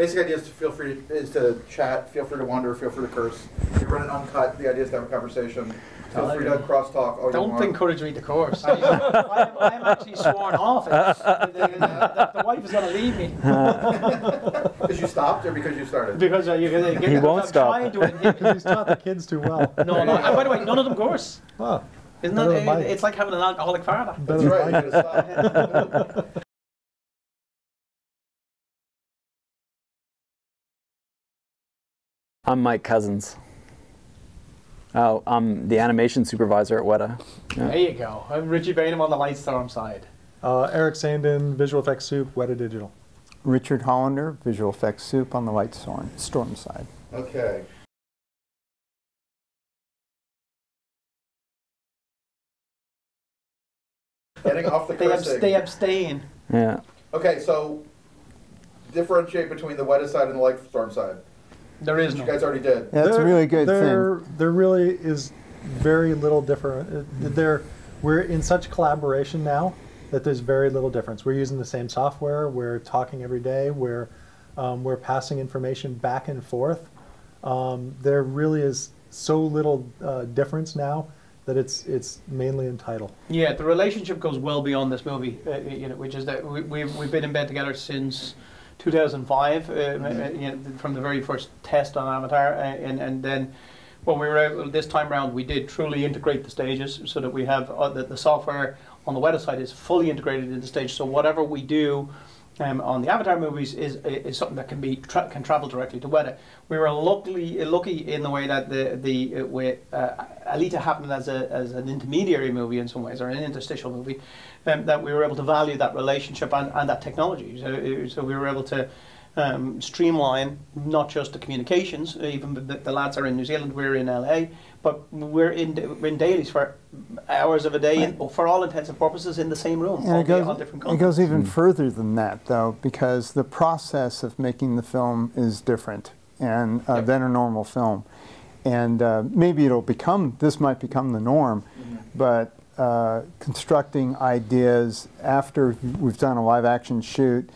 basic idea is to feel free is to chat, feel free to wander, feel free to curse. You run it uncut. The idea is to have a conversation. Feel free to crosstalk all Don't want. encourage me to course. I, I'm, I'm actually sworn off it. The, the, the, the wife is going to leave me Because you stopped or because you started? because uh, you're going to get. He won't I'm stop. Trying to inhibit. He's taught the kids too well. No, no. And by the way, none of them course. Oh, Isn't that? mine. It's like having an alcoholic father. That's right. I'm Mike Cozens. Oh, I'm the animation supervisor at Weta. There you go. I'm Richie Baneham on the Lightstorm side. Uh, Eric Saindon, Visual Effects Soup, Weta Digital. Richard Hollander, visual effects soup on the Lightstorm storm, storm side. Okay. Getting off the They, abs- cursing. they abstain. Yeah. Okay, so differentiate between the Weta side and the Lightstorm side. There is You guys already did. Yeah, That's a really good there, thing. There really is very little different. uh, There, we're in such collaboration now that there's very little difference. We're using the same software. We're talking every day. We're um, we're passing information back and forth. Um, there really is so little uh, difference now that it's it's mainly in title. Yeah, the relationship goes well beyond this movie, uh, you know, which is that we, we've, we've been in bed together since 2005, uh, uh, you know, from the very first test on Avatar, uh, and, and then when we were out this time round, we did truly integrate the stages so that we have uh, the, the software on the Weta side is fully integrated into the stage. So whatever we do um, on the Avatar movies is is something that can be tra- can travel directly to Weta. We were luckily lucky in the way that the the uh, with, uh, Alita happened as a as an intermediary movie in some ways or an interstitial movie, um, that we were able to value that relationship and, and that technology. So, uh, so we were able to. Um, streamline not just the communications, even the, the lads are in New Zealand, we're in LA, but we're in in dailies for hours of a day, and for all intents and purposes, in the same room, And it goes, it goes even further than that, though, because the process of making the film is different and uh, Yep. than a normal film. And uh, maybe it'll become, this might become the norm, but uh, constructing ideas after we've done a live action shoot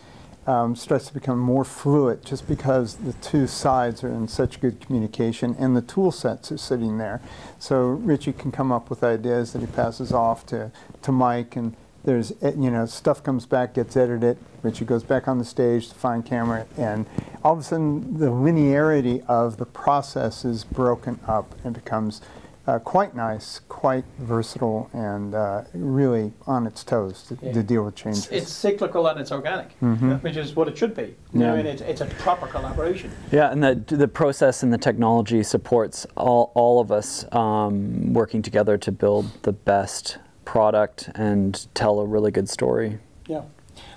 um, starts to become more fluid just because the two sides are in such good communication and the tool sets are sitting there. So Richie can come up with ideas that he passes off to, to Mike and there's, eh, you know, stuff comes back, gets edited, Richie goes back on the stage to find camera and all of a sudden the linearity of the process is broken up and becomes uh, quite nice, quite versatile, and uh, really on its toes to, Yeah. to deal with changes. It's, it's cyclical and it's organic, Mhm. which is what it should be. You know, Yeah. I it's, it's a proper collaboration. Yeah, and the the process and the technology supports all all of us um, working together to build the best product and tell a really good story. Yeah.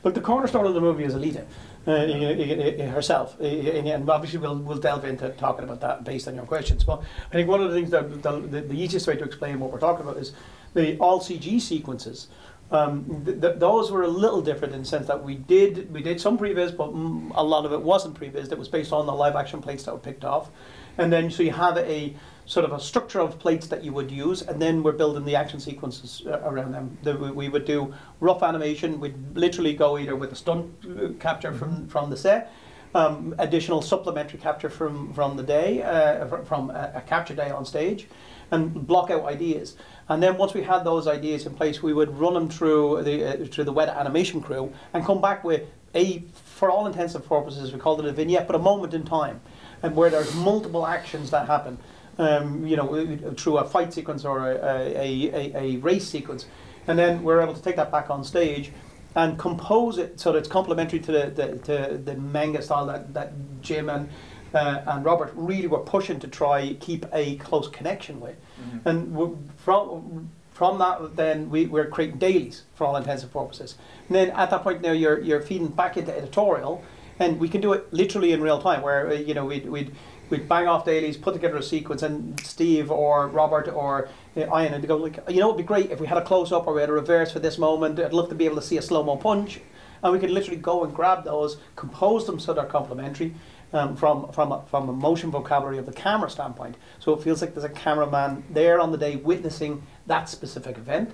Look, the cornerstone of the movie is Alita. Uh, herself, and and obviously we'll we'll delve into talking about that based on your questions. But I think one of the things that the, the, the easiest way to explain what we're talking about is the all CG sequences. Um, th- th- those were a little different in the sense that we did we did some previs, but a lot of it wasn't previs. It was based on the live action plates that were picked off, and then so you have a sort of a structure of plates that you would use, and then we're building the action sequences uh, around them. The, we, we would do rough animation. We'd literally go either with a stunt uh, capture from from the set. Um, additional supplementary capture from, from the day, uh, from a, a capture day on stage, and block out ideas. And then once we had those ideas in place, we would run them through the uh, through the Weta animation crew and come back with a, for all intents and purposes, we called it a vignette, but a moment in time, and where there's multiple actions that happen. Um, you know, uh, through a fight sequence or a, a, a, a race sequence, and then we're able to take that back on stage and compose it so that it's complementary to the, the, to the manga style that, that Jim and uh, and Robert really were pushing to try keep a close connection with. And from from that, then we, we're creating dailies for all intents and purposes. And then at that point now, you're you're feeding back into editorial, and we can do it literally in real time. Where you know we'd we'd we'd bang off dailies, put together a sequence, and Steve or Robert or uh, Ian and go like, you know, it'd be great if we had a close up or we had a reverse for this moment. I'd love to be able to see a slow mo punch, and we could literally go and grab those, compose them so they're complementary. Um, from from a, from a motion vocabulary of the camera standpoint, so it feels like there's a cameraman there on the day witnessing that specific event,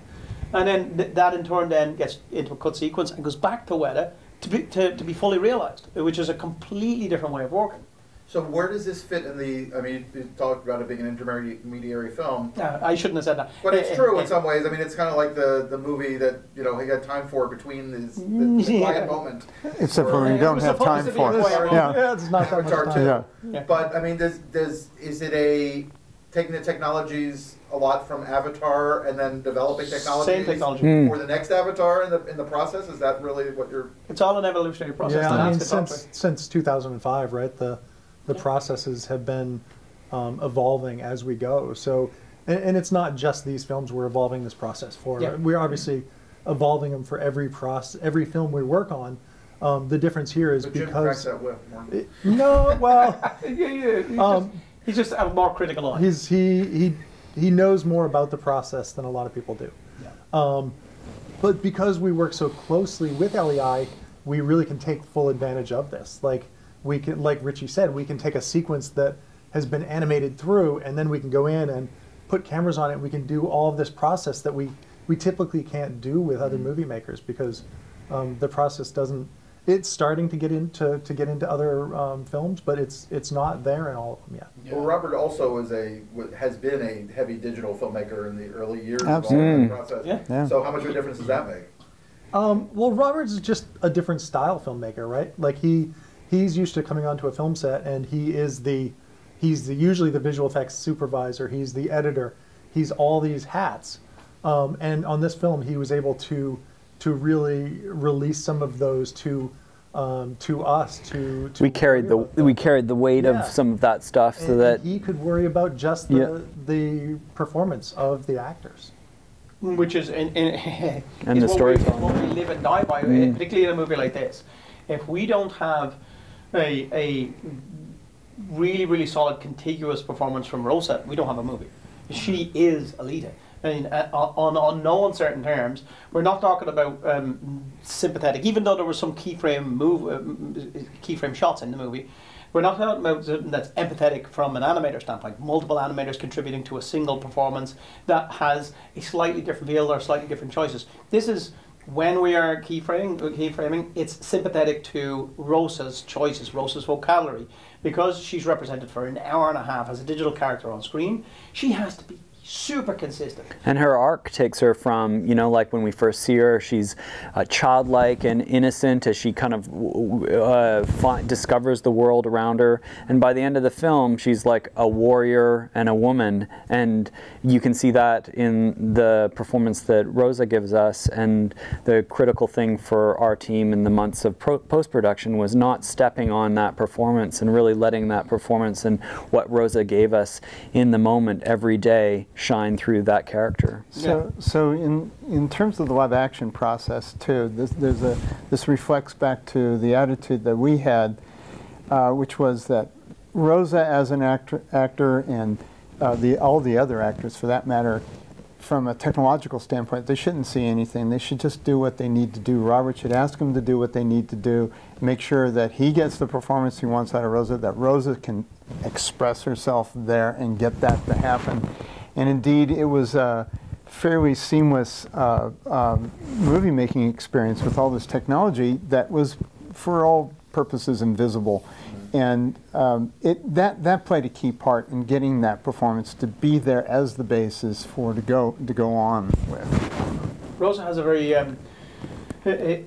and then th- that in turn then gets into a cut sequence and goes back to Weta, to be, to, to be fully realized, which is a completely different way of working. So where does this fit in the? I mean, you talked about it being an intermediary film, Uh, I shouldn't have said that. but it's Uh, true uh, in some ways. I mean, it's kind of like the the movie that you know he had time for between this the, the Mm, quiet yeah. moment. Except for you It don't was have supposed time to be for a it. quiet Yeah. Yeah, it's not that much Avatar time. Yeah. Yeah. But I mean, does does is it a taking the technologies a lot from Avatar and then developing technologies Same technology. Hmm. for the next Avatar in the in the process? Is that really what you're? It's all an evolutionary process. Yeah, I mean, since since 2005, right? The the processes have been um, evolving as we go. So, and, and it's not just these films we're evolving this process for. Yeah. We're obviously evolving them for every process, every film we work on. Um, the difference here is But because that it- no, well, yeah, yeah, he's, Um, just, he's just a more critical eye. he's he he he knows more about the process than a lot of people do. Um, but because we work so closely with LEI, we really can take full advantage of this. Like we can, like Richie said, we can take a sequence that has been animated through, and then we can go in and put cameras on it. We can do all of this process that we we typically can't do with other movie makers because um, the process doesn't. It's starting to get into to get into other um, films, but it's it's not there in all of them yet. Well, Robert also is a has been a heavy digital filmmaker in the early years of all Absolutely. that process. Yeah. Yeah. So how much of a difference does that make? Um, well, Roberts just a different style filmmaker, right? Like he he's used to coming onto a film set, and he is the he's the, usually the visual effects supervisor. He's the editor. He's all these hats. Um, and on this film, he was able to to really release some of those to um, to us. To, to We carried the we carried the weight Yeah. of some of that stuff so and that he could worry about just the Yeah. the performance of the actors. which is in, in And is the story. We, what we live and die by, Mm. particularly in a movie like this. If we don't have a, a really really solid contiguous performance from Rosa, we don't have a movie. She is Alita. I mean, uh, on, on no uncertain terms, we're not talking about um, sympathetic. Even though there were some keyframe move, uh, keyframe shots in the movie, we're not talking about something that's empathetic from an animator standpoint. Multiple animators contributing to a single performance that has a slightly different feel or slightly different choices. This is when we are keyframing, uh, keyframing, it's sympathetic to Rosa's choices, Rosa's vocabulary, because she's represented for an hour and a half as a digital character on screen. She has to be super consistent. And her arc takes her from, you know, like when we first see her, she's uh, childlike and innocent as she kind of uh, discovers the world around her. And by the end of the film, she's like a warrior and a woman. And you can see that in the performance that Rosa gives us. And the critical thing for our team in the months of post production was not stepping on that performance and really letting that performance and what Rosa gave us in the moment every day shine through that character. So, so in, in terms of the live action process too, this, there's a, this reflects back to the attitude that we had, uh, which was that Rosa as an actor, actor and uh, the, all the other actors for that matter, from a technological standpoint, they shouldn't see anything. They should just do what they need to do. Robert should ask them to do what they need to do, make sure that he gets the performance he wants out of Rosa, that Rosa can express herself there and get that to happen. And indeed, it was a fairly seamless uh, um, movie making experience with all this technology that was, for all purposes, invisible. And um, it, that, that played a key part in getting that performance to be there as the basis for to go, to go on with. Rosa has a very um,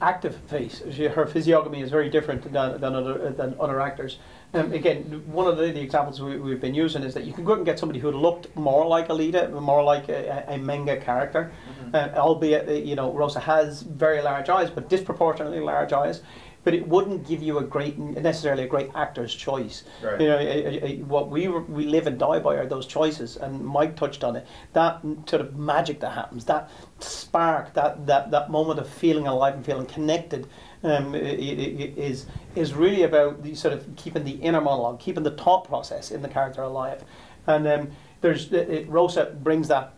active face. She, her physiognomy is very different than, than, other, than other actors. Um, again, one of the, the examples we, we've been using is that you can go out and get somebody who looked more like Alita, more like a, a, manga character, uh, albeit uh, you know Rosa has very large eyes, but disproportionately large eyes. But it wouldn't give you a great, necessarily a great actor's choice. Right. You know, a- a- what we we live and die by are those choices, and Mike touched on it. That sort of magic that happens, that spark, that that, that moment of feeling alive and feeling connected, um, is is really about the sort of keeping the inner monologue, keeping the thought process in the character alive. And um, there's it, it- Rosa brings that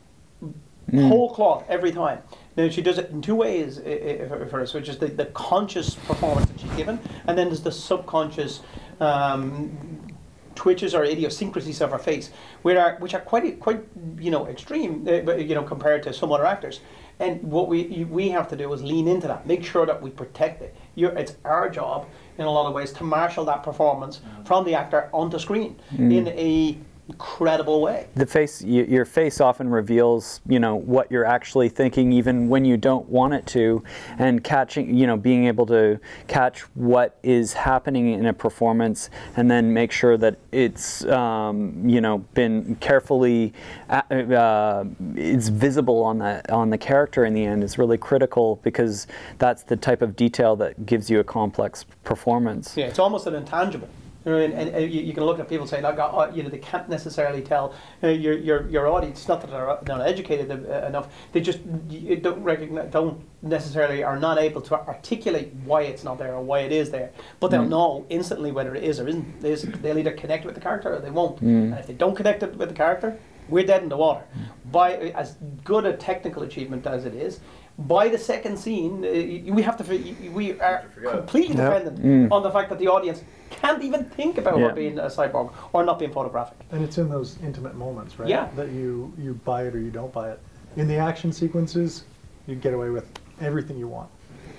whole cloth every time. Now she does it in two ways for- for us, which is the, the conscious performance that she's given, and then there's the subconscious um, twitches or idiosyncrasies of her face, which are which are quite quite you know extreme, uh, you know compared to some other actors. And what we we have to do is lean into that, make sure that we protect it, you're, it's our job in a lot of ways to marshal that performance from the actor onto screen in a credible way. the face y- your face often reveals you know what you're actually thinking even when you don't want it to and catching you know being able to catch what is happening in a performance and then make sure that it's um, you know been carefully uh, it's visible on the on the character in the end is really critical because that's the type of detail that gives you a complex performance Yeah, it's almost an intangible. You know, and, and, and you, you can look at people saying, like, oh, you know, they can't necessarily tell uh, your, your your audience. Not that they're not educated uh, enough. They just you don't recognize, don't necessarily are not able to articulate why it's not there or why it is there. But they'll know instantly whether it is or isn't. Is they'll either connect with the character or they won't. And if they don't connect it with the character, we're dead in the water. By as good a technical achievement as it is. By the second scene, uh, we have to. We are forget. completely Yep. dependent on the fact that the audience can't even think about Yeah. what being a cyborg or not being photographic. And it's in those intimate moments, right? Yeah. That you you buy it or you don't buy it. In the action sequences, you get away with everything you want.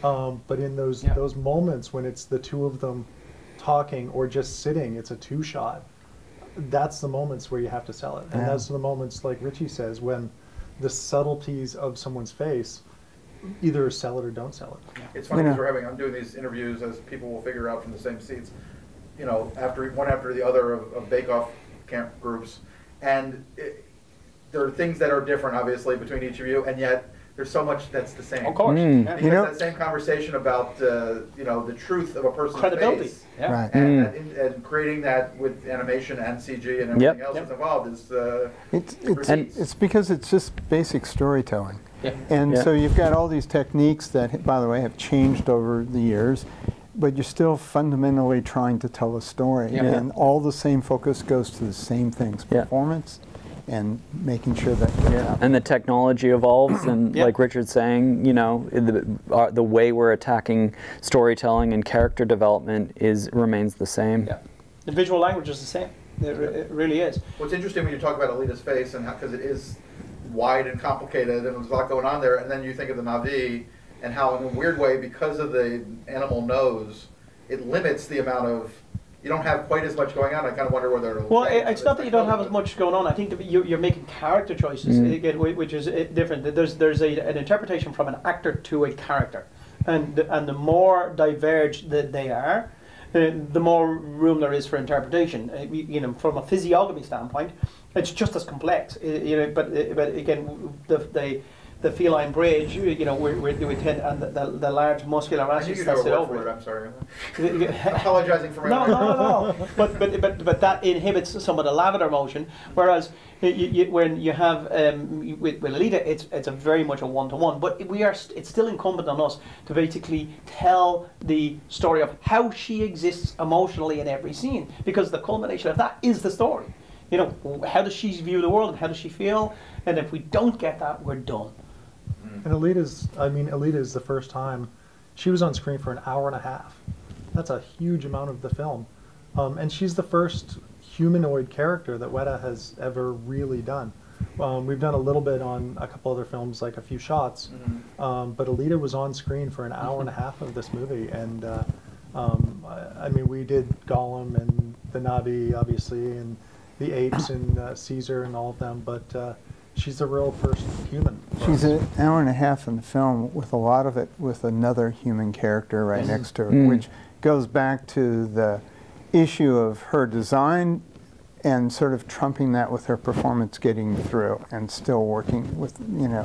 Um, but in those Yeah. those moments when it's the two of them talking or just sitting, it's a two shot. That's the moments where you have to sell it, and Yeah. that's the moments, like Richie says, when the subtleties of someone's face either sell it or don't sell it. It's funny You know- because we're having, I'm doing these interviews as people will figure out from the same seats, you know, after, one after the other of, of bake-off camp groups. And it, there are things that are different, obviously, between each of you, and yet there's so much that's the same. Of course. Mm. Yeah. Because You know- that same conversation about, uh, you know, the truth of a person's Credibility. face. Yeah. Right. And, Mm. that and creating that with animation and CG and everything Yep. else Yep. that's involved is, uh, It's, it's, And- it's because it's just basic storytelling. Yeah. And Yeah. so you've got all these techniques that, by the way, have changed over the years, but you're still fundamentally trying to tell a story. Yeah. And all the same focus goes to the same things Yeah. performance and making sure that gets out. and the technology evolves and Yeah. like richard's saying you know the, uh, the way we're attacking storytelling and character development is remains the same Yeah. The visual language is the same. It, re- it really is. What's interesting when you talk about Alita's face and how, because it is wide and complicated and there's a lot going on there, and then you think of the Na'vi and how, in a weird way, because of the animal nose, it limits the amount of. You don't have quite as much going on. I kind of wonder whether it'll. Well, it, it's not that you don't have as much going on. I think you're, you're making character choices, Mm. again, which is different. There's there's a, an interpretation from an actor to a character, and the, and the more diverged that they are, uh, the more room there is for interpretation. Uh, you, you know, from a physiognomy standpoint, it's just as complex. You know, but uh, but again, the the the feline bridge, you know, we're, we're, we tend and the, the, the large muscular masses you'd that sit over it. it. I'm sorry. Apologizing for my. no, not at all. But, but, but, but that inhibits some of the lavender motion. Whereas you, you, when you have um, with, with Alita, it's it's a very much a one to one. But we are st- it's still incumbent on us to basically tell the story of how she exists emotionally in every scene, because the culmination of that is the story. You know, how does she view the world and how does she feel? And if we don't get that, we're done. And Alita's, I mean, Alita is the first time she was on screen for an hour and a half. That's a huge amount of the film. Um, and she's the first humanoid character that Weta has ever really done. Um, we've done a little bit on a couple other films, like a few shots, Mhm. um, but Alita was on screen for an hour and a half of this movie. And uh, um, I, I mean, we did Gollum and the Na'vi, obviously, and the apes and uh, Caesar and all of them, but uh, she's a real person, human. She's an hour and a half in the film with a lot of it with another human character right Yes. next to her, Mm. which goes back to the issue of her design and sort of trumping that with her performance getting through and still working with, you know,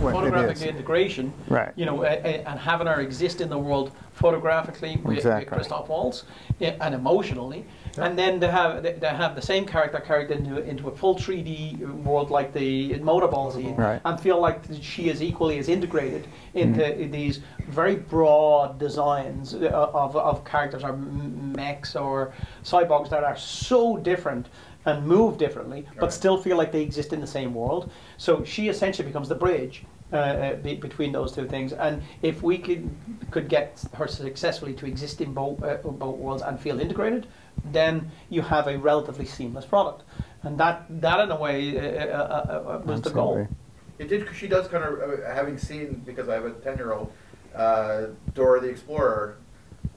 what photographic is. integration, Right. you know, a, a, and having her exist in the world photographically with, with Exactly. Christoph Waltz yeah, and emotionally, and then to have to have the same character carried into into a full 3D world like the Motorball scene, Right. and feel like she is equally as integrated into these very broad designs uh, of, of characters or mechs or cyborgs that are so different and move differently, but Right. still feel like they exist in the same world. So she essentially becomes the bridge uh, uh, be, between those two things. And if we could could get her successfully to exist in both uh, both worlds and feel integrated, then you have a relatively seamless product. And that that in a way uh, uh, uh, was the goal. Absolutely. It did. She does kind of uh, having seen because I have a ten-year-old, uh, Dora the Explorer.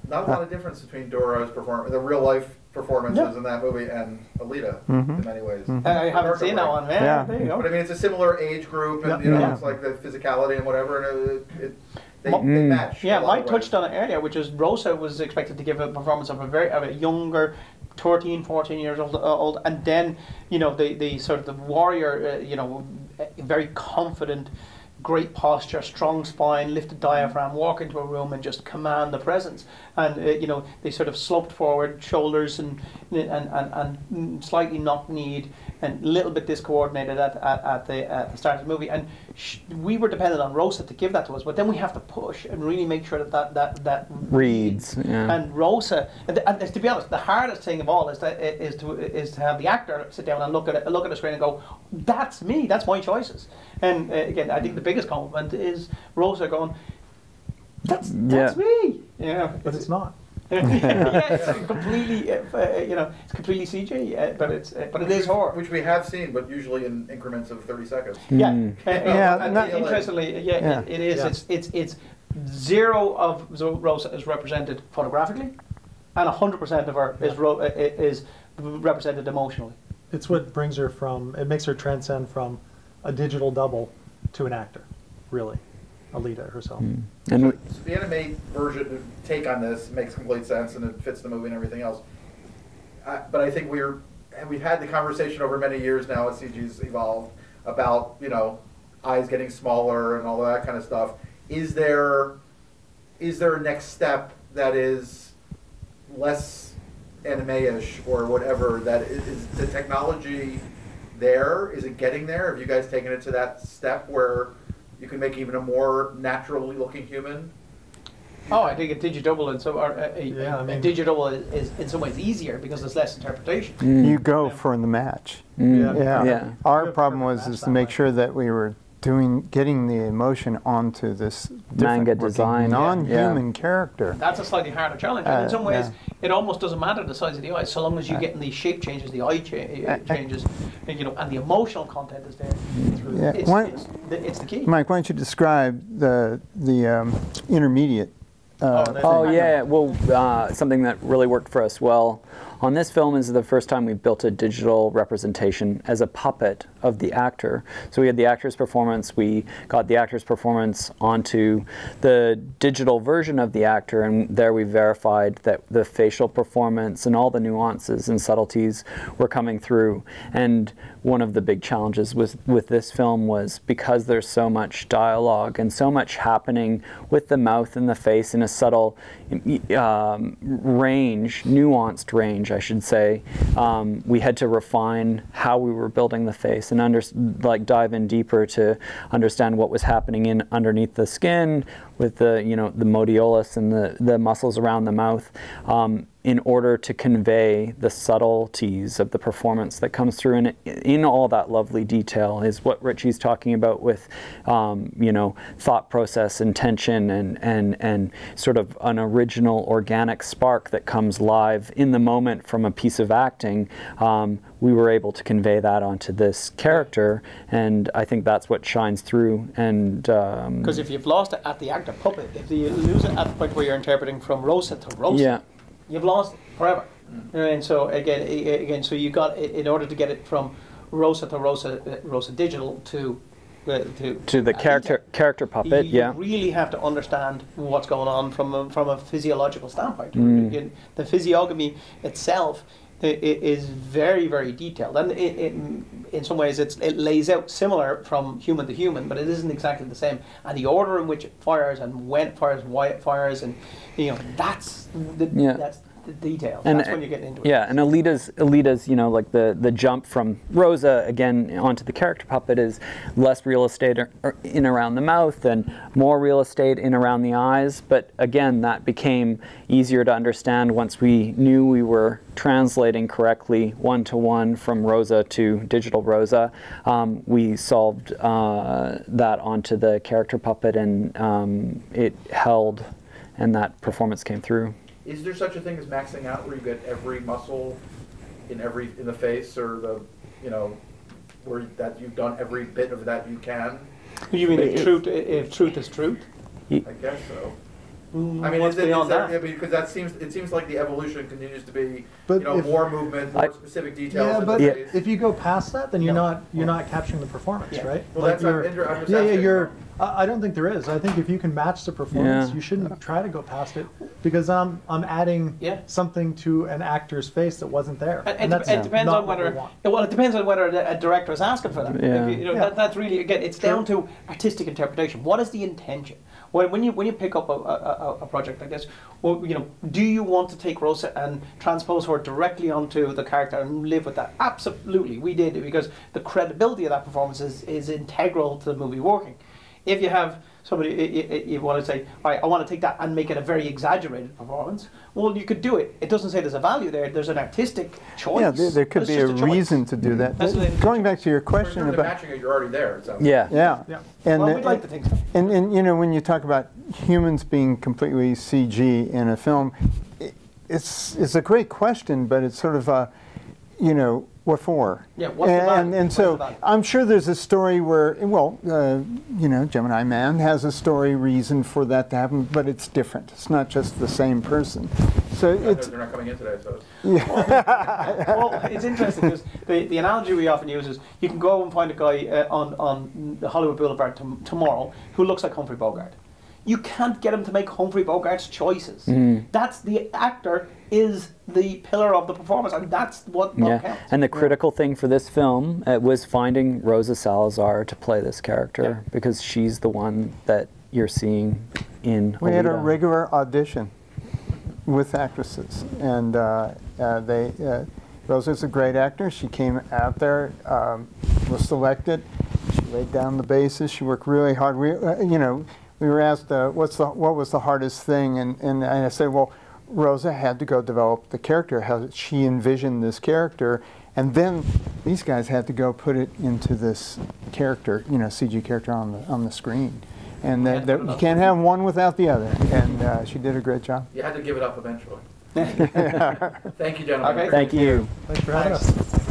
not a lot of difference between Dora's performance, the real life performances Yeah. in that movie, and Alita Mhm. in many ways. I haven't seen that one. Yeah, Yeah. there you go. But I mean, it's a similar age group, and you know, Yeah. it's like the physicality and whatever, and it, it they, Mo- they Mm. match. Yeah, in a lot Mike touched on it earlier, which is Rosa was expected to give a performance of a very of a younger, 13, 14 years old, uh, old and then you know the the sort of the warrior, uh, you know, very confident, great posture, strong spine, lifted diaphragm, walk into a room and just command the presence. And uh, you know they sort of sloped forward, shoulders and and and, and slightly knock kneed and a little bit discoordinated at, at, at the at the start of the movie. And sh- we were dependent on Rosa to give that to us, but then we have to push and really make sure that that that, that Reads, yeah. And Rosa, and, and to be honest, the hardest thing of all is that is to is to have the actor sit down and look at it, look at the screen and go, "That's me. That's my choices." And uh, again, I think the biggest compliment is Rosa going, "That's that's Yeah. me." Yeah, But it's not. Yeah, it's completely, uh, uh, you know, it's completely CG, uh, but it's, uh, but it is horror. which we have seen, but usually in increments of thirty seconds. Yeah, Mm. uh, uh, Yeah, not- interestingly, yeah, Yeah. It, it is. Yeah. It's it's it's zero of Zo- Rosa is represented photographically, and hundred percent of her is ro- uh, is represented emotionally. It's what brings her from. It makes her transcend from a digital double to an actor, really, Alita herself. Mm. And we, So the anime version take on this makes complete sense and it fits the movie and everything else. I, but I think we're we've had the conversation over many years now as CG's evolved about you know eyes getting smaller and all that kind of stuff. Is there is there a next step that is less anime-ish or whatever? That is, is the technology there? Is it getting there? Have you guys taken it to that step where you can make even a more naturally looking human? Oh, I think a digidouble in some, or a, a, Yeah, I a mean- digidouble is, is in some ways easier because there's less interpretation. Mm. You go for the match. Mm. Yeah. Yeah. Yeah. Our problem perfect was is to make way. sure that we were doing getting the emotion onto this Manga design, yeah. non-human character. That's a slightly harder challenge. and in Uh, some ways, yeah. it almost doesn't matter the size of the eye, so long as you Uh, get in the shape changes, the eye cha- uh, uh, changes, and, you know, and the emotional content is there. through, Yeah. It's, Why- it's, the, it's the key. Mike, why don't you describe the the um, intermediate? Uh, Oh, Oh yeah, well, uh, something that really worked for us well on this film this is the first time we built a digital representation as a puppet of the actor. So we had the actor's performance, we got the actor's performance onto the digital version of the actor, and there we verified that the facial performance and all the nuances and subtleties were coming through. And one of the big challenges with, with this film was because there's so much dialogue and so much happening with the mouth and the face in a subtle um, range, nuanced range, I should say. Um, we had to refine how we were building the face and under, like dive in deeper to understand what was happening in underneath the skin with the you know the modiolus and the, the muscles around the mouth. Um, in order to convey the subtleties of the performance that comes through. And in all that lovely detail is what Richie's talking about with um, you know thought process intention and and and sort of an original organic spark that comes live in the moment from a piece of acting. Um, we were able to convey that onto this character. And I think that's what shines through. And um, Because if you've lost it at the actor puppet, if you lose it at the point where you're interpreting from Rosa to Rosa, yeah you've lost forever. And so again, again, so you got in order to get it from Rosa to Rosa, uh, Rosa digital to uh, to to the Alita, character character puppet you yeah really have to understand what's going on from a, from a physiological standpoint. Mm. The physiognomy itself i- i- is very very detailed, and it, it, in some ways it's, it lays out similar from human to human, but it isn't exactly the same. And the order in which it fires and when it fires, why it fires, and you know that's the Yeah. that's the detail. And, that's when you get into it. Yeah, and Alita's Alita's you know like the the jump from Rosa again onto the character puppet is less real estate ar- in around the mouth and more real estate in around the eyes. But again, that became easier to understand once we knew we were translating correctly one to one from Rosa to digital Rosa. Um, we solved uh, that onto the character puppet, and um, it held, and that performance came through. Is there such a thing as maxing out where you get every muscle in every in the face or the you know where that you've done every bit of that you can? You mean if It- truth if truth is truth? I guess so. Mm, I mean, what's is it, is beyond that? yeah, because that seems it seems like the evolution continues to be, But you know, if- more movement, more I- specific details. Yeah, but Yeah. if you go past that, then you're No. not you're not capturing the performance, Yeah. right? Well, that's- I'm you're, inter- I'm yeah, yeah. You're. I I don't think there is. I think if you can match the performance, Yeah. you shouldn't try to go past it because I'm I'm adding Yeah. something to an actor's face that wasn't there, And, and it, that's it depends not on what we whether want. well, it depends on whether a director is asking for that. Yeah. If you know, Yeah. that, that's really again, it's down to artistic interpretation. What is the intention? When, when you when you pick up a, a, a- project like this, well, you know, do you want to take Rosa and transpose her directly onto the character and live with that? Absolutely, we did it because the credibility of that performance is, is integral to the movie working. If you have somebody, i- i- you want to say, all right, I want to take that and make it a very exaggerated performance. Well, you could do it. It doesn't say there's a value there. There's an artistic choice. Yeah, there, there could It's be a just choice. reason to do that. That's what they- Going back to your question terms of about matching it, you're already there. So. Yeah. yeah, Yeah. and well, the- we'd like to think so. And, and you know, when you talk about humans being completely CG in a film, i it's it's a great question, but it's sort of a, you know, what for? Yeah, what's the and, value? and, and so the? I'm sure there's a story where, well, uh, you know, Gemini Man has a story reason for that to happen, but it's different. It's not just the same person. So Yeah, it's they're not coming in today, so. well, it's interesting because the, the analogy we often use is you can go and find a guy uh, on, on the Hollywood Boulevard tom- tomorrow who looks like Humphrey Bogart. You can't get him to make Humphrey Bogart's choices. That's the actor is the pillar of the performance, and that's what, what Yeah, counts. and the critical thing for this film uh, was finding Rosa Salazar to play this character Yeah. because she's the one that you're seeing in. We had a Alita. regular audition with actresses, and uh, uh, they. Uh, Rosa's a great actor. She came out there, um, was selected. She laid down the bases. She worked really hard. We, uh, you know, we were asked, uh, "What's the what was the hardest thing?" And and I said, "Well, Rosa had to go develop the character. How she envisioned this character." And then these guys had to go put it into this character, you know, CG character on the on the screen, and had that, that you can't have one without the other. And uh, she did a great job. You had to give it up eventually. Thank you, gentlemen. Okay. Thank you. Thanks for having us.